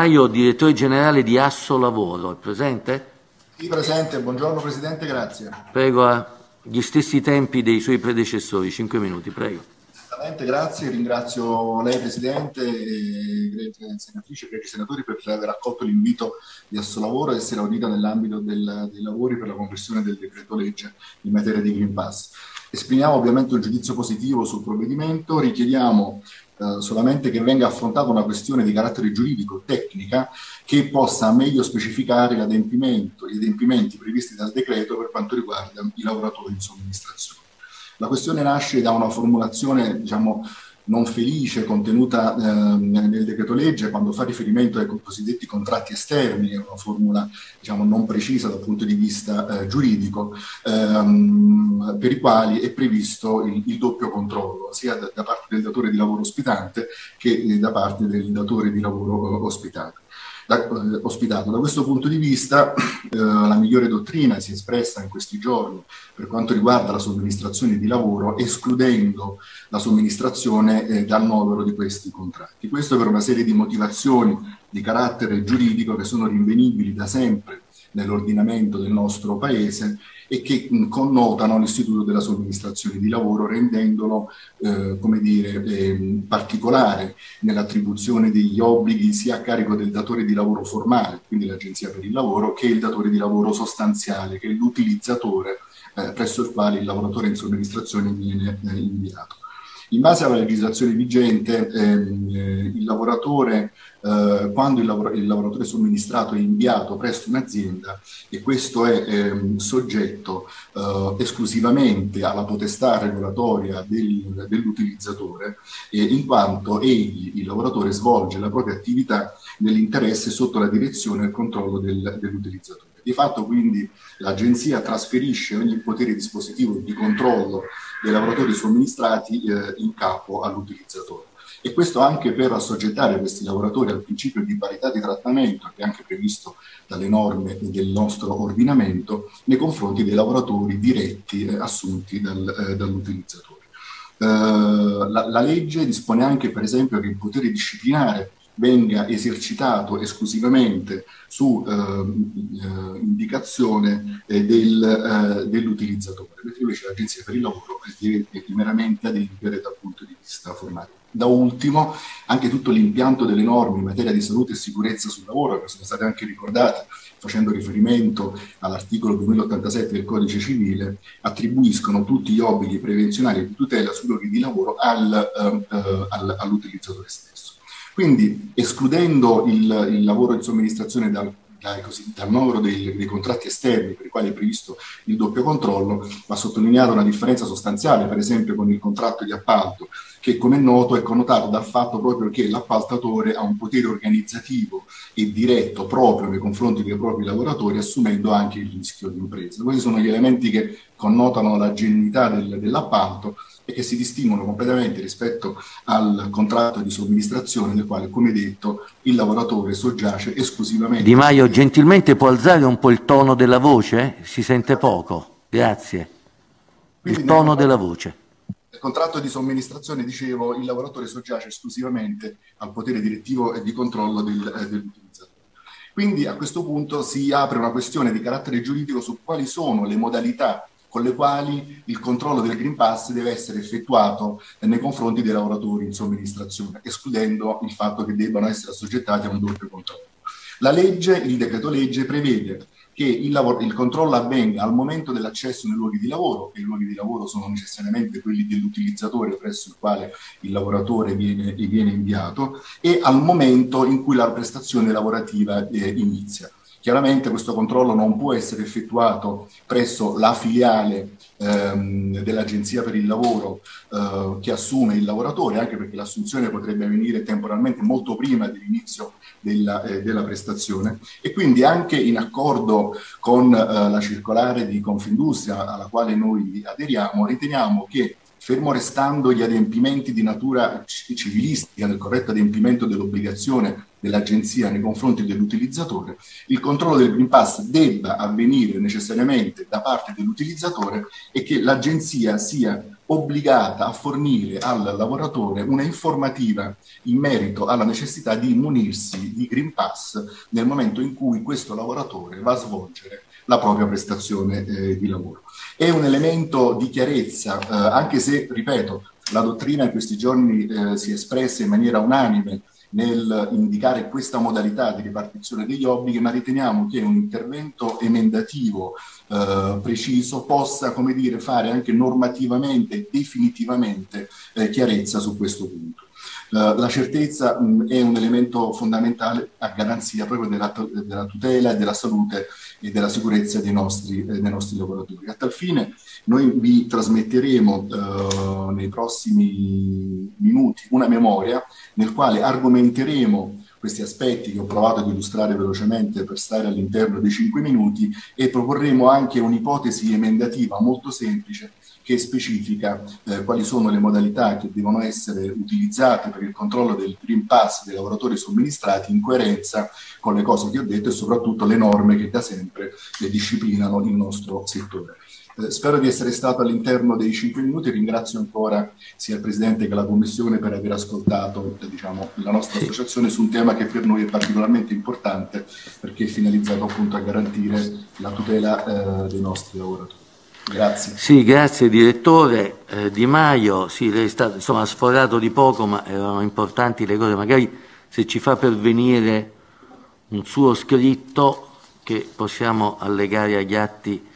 Maio, direttore generale di Asso Lavoro, è presente? Sì, presente. Buongiorno Presidente, grazie. Prego, agli stessi tempi dei suoi predecessori, 5 minuti, prego. Esattamente, grazie. Ringrazio lei Presidente e le senatrici e i senatori per aver accolto l'invito di Asso Lavoro e essere audita nell'ambito dei lavori per la conversione del decreto legge in materia di Green Pass. Esprimiamo ovviamente un giudizio positivo sul provvedimento, richiediamo eh, solamente che venga affrontata una questione di carattere giuridico, tecnica, che possa meglio specificare gli adempimenti previsti dal decreto per quanto riguarda i lavoratori in somministrazione. La questione nasce da una formulazione, diciamo, non felice contenuta eh, nel decreto legge quando fa riferimento ai cosiddetti contratti esterni, è una formula diciamo, non precisa dal punto di vista eh, giuridico, ehm, per i quali è previsto il, il doppio controllo, sia da, da, parte del datore di lavoro ospitante che da parte del datore di lavoro eh, ospitato da, eh, ospitato. Da questo punto di vista eh, la migliore dottrina si è espressa in questi giorni per quanto riguarda la somministrazione di lavoro, escludendo la somministrazione eh, dal novero di questi contratti. Questo per una serie di motivazioni di carattere giuridico che sono rinvenibili da sempre nell'ordinamento del nostro Paese e che connotano l'istituto della somministrazione di lavoro rendendolo eh, come dire, eh, particolare nell'attribuzione degli obblighi sia a carico del datore di lavoro formale, quindi l'agenzia per il lavoro, che il datore di lavoro sostanziale, che è l'utilizzatore eh, presso il quale il lavoratore in somministrazione viene eh, inviato. In base alla legislazione vigente, ehm, eh, il lavoratore, eh, quando il, lavor- il, lavoratore somministrato è inviato presso un'azienda e questo è ehm, soggetto eh, esclusivamente alla potestà regolatoria del, dell'utilizzatore, in quanto egli, il lavoratore, svolge la propria attività nell'interesse sotto la direzione e il controllo del, dell'utilizzatore. Di fatto quindi l'agenzia trasferisce ogni potere dispositivo di controllo dei lavoratori somministrati eh, in capo all'utilizzatore. E questo anche per assoggettare questi lavoratori al principio di parità di trattamento, che è anche previsto dalle norme del nostro ordinamento, nei confronti dei lavoratori diretti eh, assunti dal, eh, dall'utilizzatore. Eh, la, la legge dispone anche, per esempio, che il potere disciplinare venga esercitato esclusivamente su eh, eh, indicazione eh, del, eh, dell'utilizzatore, mentre invece l'Agenzia per il lavoro deve meramente adempiere dal punto di vista formale. Da ultimo, anche tutto l'impianto delle norme in materia di salute e sicurezza sul lavoro, che sono state anche ricordate facendo riferimento all'articolo 2087 del Codice Civile, attribuiscono tutti gli obblighi prevenzionali e di tutela sui luoghi di lavoro al, uh, al, all'utilizzatore stesso. Quindi escludendo il, il lavoro in somministrazione dal, dai, così, dal numero dei, dei, contratti esterni per i quali è previsto il doppio controllo, va sottolineata una differenza sostanziale, per esempio con il contratto di appalto, che come è noto è connotato dal fatto proprio che l'appaltatore ha un potere organizzativo e diretto proprio nei confronti dei propri lavoratori, assumendo anche il rischio di impresa. Questi sono gli elementi che connotano la genuinità del, dell'appalto e che si distinguono completamente rispetto al contratto di somministrazione nel quale, come detto, il lavoratore soggiace esclusivamente. Di Maio, gentilmente può alzare un po' il tono della voce? Si sente poco. Grazie. Quindi il tono della voce. Nel contratto di somministrazione, dicevo, il lavoratore soggiace esclusivamente al potere direttivo e di controllo del, eh, dell'utilizzatore. Quindi a questo punto si apre una questione di carattere giuridico su quali sono le modalità con le quali il controllo del Green Pass deve essere effettuato nei confronti dei lavoratori in somministrazione, escludendo il fatto che debbano essere assoggettati a un doppio controllo. La legge, il decreto legge, prevede che il, lavoro, il, controllo avvenga al momento dell'accesso nei luoghi di lavoro, e i luoghi di lavoro sono necessariamente quelli dell'utilizzatore presso il quale il lavoratore viene, viene inviato, e al momento in cui la prestazione lavorativa eh, inizia. Chiaramente questo controllo non può essere effettuato presso la filiale ehm, dell'Agenzia per il Lavoro eh, che assume il lavoratore, anche perché l'assunzione potrebbe avvenire temporalmente molto prima dell'inizio della, eh, della prestazione. E quindi anche in accordo con eh, la circolare di Confindustria alla quale noi aderiamo, riteniamo che fermo restando gli adempimenti di natura civilistica nel corretto adempimento dell'obbligazione dell'agenzia nei confronti dell'utilizzatore, il controllo del Green Pass debba avvenire necessariamente da parte dell'utilizzatore e che l'agenzia sia obbligata a fornire al lavoratore una informativa in merito alla necessità di munirsi di Green Pass nel momento in cui questo lavoratore va a svolgere la propria prestazione eh, di lavoro. È un elemento di chiarezza, eh, anche se, ripeto, la dottrina in questi giorni eh, si è espressa in maniera unanime nel indicare questa modalità di ripartizione degli obblighi, ma riteniamo che un intervento emendativo eh, preciso possa, come dire, fare anche normativamente e definitivamente eh, chiarezza su questo punto. La certezza mh, è un elemento fondamentale a garanzia proprio della, della tutela e della salute e della sicurezza dei nostri, eh, dei nostri lavoratori. A tal fine noi vi trasmetteremo eh, nei prossimi minuti una memoria nel quale argomenteremo questi aspetti che ho provato ad illustrare velocemente per stare all'interno dei cinque minuti e proporremo anche un'ipotesi emendativa molto semplice che specifica eh, quali sono le modalità che devono essere utilizzate per il controllo del Green Pass dei lavoratori somministrati in coerenza con le cose che ho detto e soprattutto le norme che da sempre eh, disciplinano il nostro settore. Eh, spero di essere stato all'interno dei cinque minuti. Ringrazio ancora sia il Presidente che la Commissione per aver ascoltato diciamo, la nostra associazione su un tema che per noi è particolarmente importante perché è finalizzato appunto a garantire la tutela eh, dei nostri lavoratori. Grazie. Sì, grazie Direttore. Eh, di Maio, sì, lei è stato, insomma, ha sforato di poco, ma erano importanti le cose. Magari se ci fa pervenire un suo scritto che possiamo allegare agli atti